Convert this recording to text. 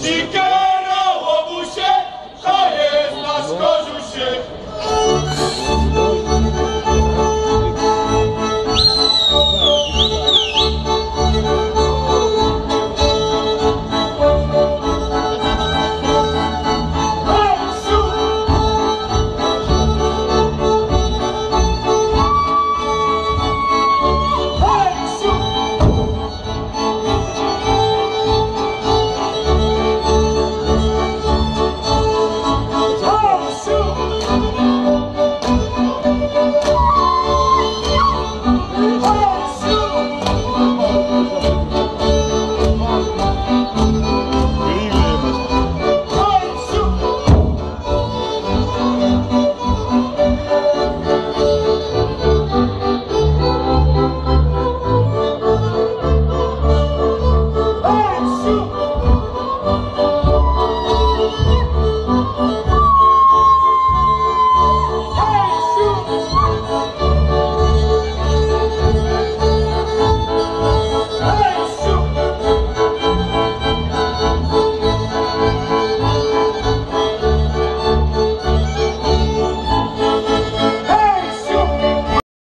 She